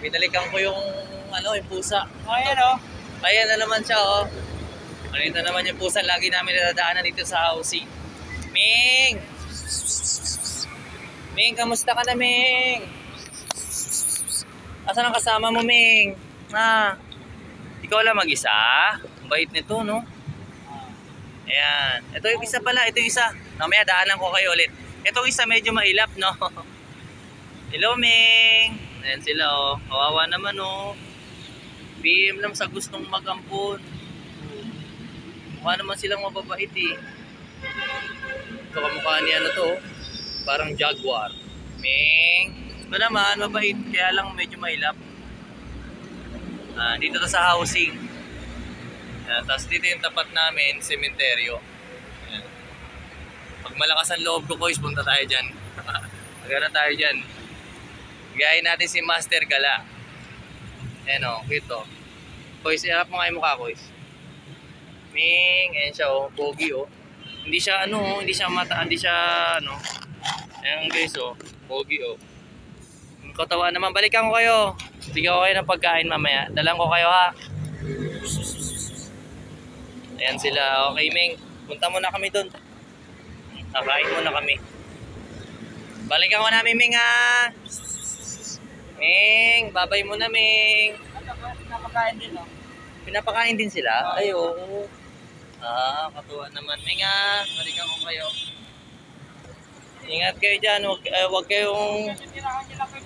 Binalikan ko yung, ano, yung pusa. Oh, ayan oh. Ayan na naman siya, oh. Ano na naman yung pusa. Lagi namin nadadaanan dito sa housing. Ming! Ming, kamusta ka na, Ming? Asan ang kasama mo, Ming? Na, ikaw lang mag-isa? Ang bait nito, no? Ayan. Ito yung isa pala. Ito yung isa. Mamaya daanan ko kayo ulit. Ito yung isa medyo mailap, no? Hello, Ming! Ayan sila, oh. Kawawa naman, oh. BM lang sa gustong magampon. Mukha naman silang mababait eh. Ito kamukha ni ano to. oh. Parang jaguar. Ming. Ito naman, mabait. Kaya lang medyo mahilap. Ah, dito to sa housing. Yan, tapos dito yung tapat namin, sementeryo. Pag malakas ang loob ko, boys, punta tayo dyan. Magana tayo dyan. Gayahin natin si Master Gala. Ayan o, cute o. Boys, iharap mo nga yung mukha, boys. Ming, ayan siya o, pogi o. Hindi siya ano, oh, hindi siya mata, hindi siya ano. Ayan guys o, pogi o. Katawa naman, balikan ko kayo. Bigyan ko kayo ng pagkain mamaya. Dalang ko kayo ha. Ayan sila. Okay, Ming. Punta muna kami dun. Kakain muna kami. Balikan ko namin, Ming ha. Ming, babay muna, Ming. Ano ba? Napakain din oh. Pinapakain din sila? Ay, oo. Ah, katuwa naman. Ming ha, balikan ko kayo. Ingat kayo dyan. Huwag, eh, huwag kayong...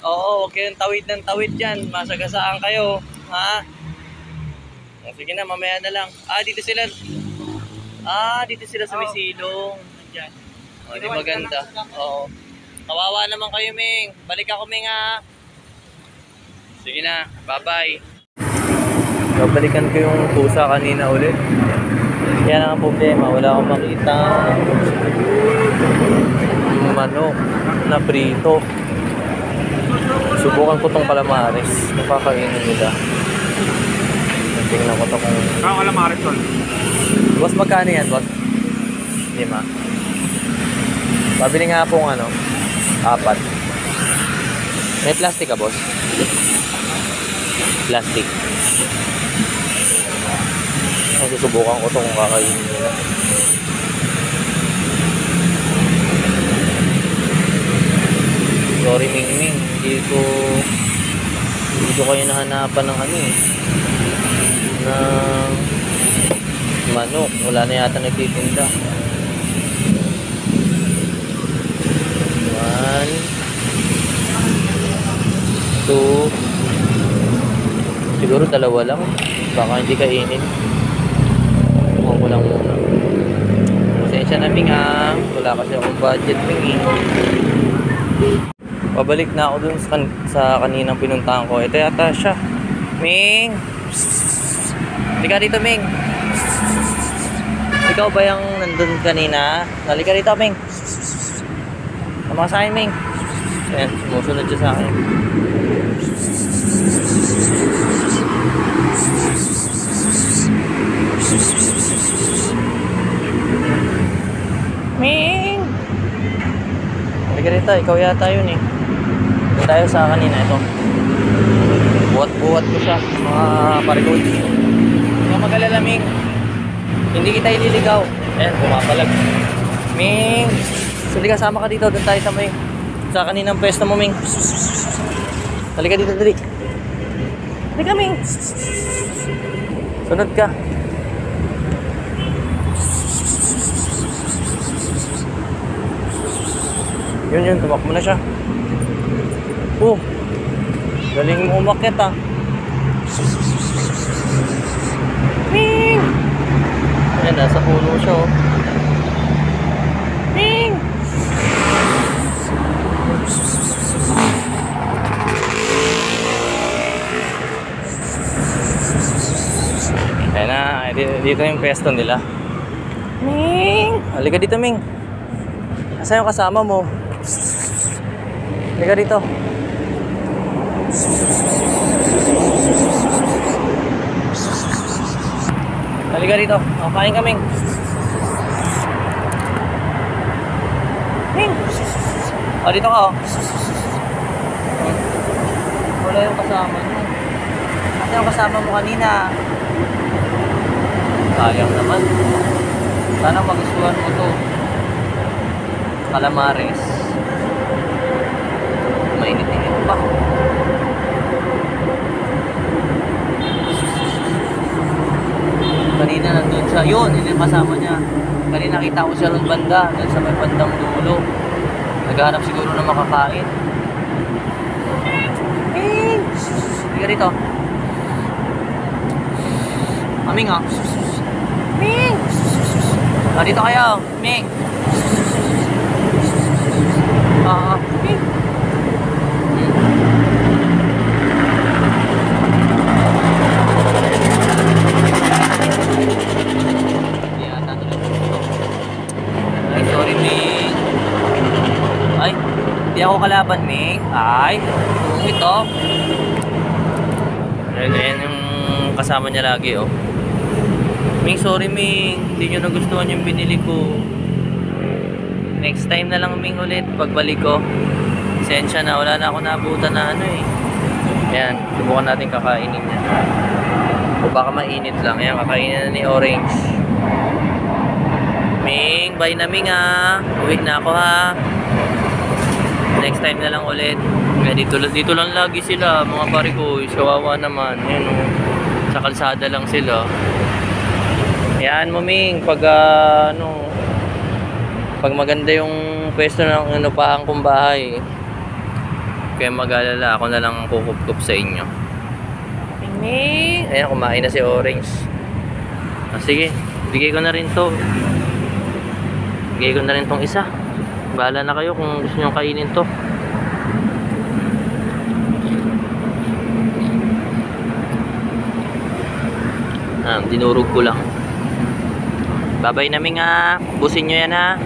Oo, huwag kayong tawid ng tawid dyan. Masagasaan kayo. Ha? O, sige na, mamaya na lang. Ah, dito sila. Ah, dito sila sa may silong. Diyan. Oh, di maganda. Oo. Kawawa naman kayo, Ming. Balik ako, Ming, ha? Sige na. Bye-bye. Babalikan ko yung pusa kanina ulit. Yan ang problema. Wala akong makita manok na prito. Subukan ko tong calamares. Nakakainin nila. Tingnan ko to kung... Kaya wala marathon. Boss, magkano yan, boss? Lima. Pabili nga pong ano, apat. May plastic ka, boss? Plastic. Ang susubukan ko to kung kakainin nila. Sorry, Ming Ming. Hindi ko... Hindi ko kayo nahanapan ng ano eh. Ng manok. Wala na yata nagtitinda. One. Two. Siguro dalawa lang. Baka hindi kainin. Kuha ko lang muna. Pasensya na Ming. Wala kasi akong budget Ming eh. Pabalik na ako dun sa, sa kaninang pinuntahan ko. Ito yata siya. Ming! Halika dito, Ming. Ikaw ba yung nandun kanina? Halika dito, Ming. Tama sa akin, Ming. Ayan, sumusunod siya sa akin. Ming! Dito, ikaw yata yun eh. Doon tayo sa kanina, ito. Buwat-buwat ko siya, mga parigod. Huwag magalala, Ming. Hindi kita ililigaw. Ayan, pumapalag. Ming! Sige, kasama ka dito. Doon tayo sa may... Sa kaninang pwesto mo, Ming. Halika dito, dali. Halika, Ming. Sunod ka. Yun yun, tumakbo na siya. Oh, galing mo umakit ah. Ming! Ayan, nasa puno siya oh. Ming! Ayan na, dito, dito yung pesto nila. Ming! Halika dito, Ming. Asa yung kasama mo? Halika dito. Halika dito. O, kain kaming. Ming! O, dito ka, o. Wala yung kasama nyo. Kasi yung kasama mo kanina. Sayang naman. Sana magustuhan mo to. Calamares. Mainit-init pa. Kanina nandun siya. Yun, yun yung kasama niya. Kanina nakita ko siya ron banda. Doon sa may bandang dulo. Naghahanap siguro na makakain. Eh! Sige rito. Aming ah. Ming! Ah, dito kayo. Ming! Ah, ah. Ming! Hmm. Hindi ata tuloy gusto. Ay, sorry, Ming. Ay, hindi ako kalaban, Ming. Ay, oh. Ayan, yung kasama niya lagi, oh. Ming, sorry, Ming. Hindi nyo nagustuhan yung binili ko. Next time na lang, Ming, ulit. Pagbalik ko. Sensya na, wala na ako nabutan na ano, eh. Ayan, subukan natin kakainin niya. O baka mainit lang. Ayan, kakainin na ni Orange. Ming, bye na Ming ha. Uwi na ako ha. Next time na lang ulit. Kaya dito, dito lang lagi sila, mga pare ko. Kawawa naman. Yan o. Sa kalsada lang sila. Yan mo Ming, pag ah, ano, pag maganda yung pwesto ng inupahan kong bahay, kaya mag-alala, ako na lang ang kukup-kup sa inyo. Ming! Ayan, kumain na si Orange. Ah, sige, bigay ko na rin to. Bigay ko na rin tong isa. Bahala na kayo kung gusto nyo kainin to. Ah, dinurog ko lang. Babay namin nga. Busin nyo yan ha.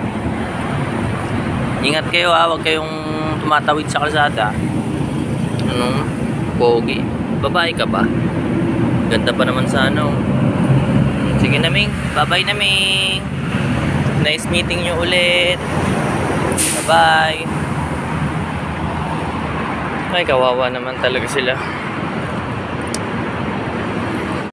Ingat kayo ha. Huwag kayong tumatawid sa kalsada. Ano? Pogi. Babae ka ba? Ganda pa naman sa ano. Sige naming. Babay naming. Nice meeting nyo ulit. Bye-bye. Ay, kawawa naman talaga sila.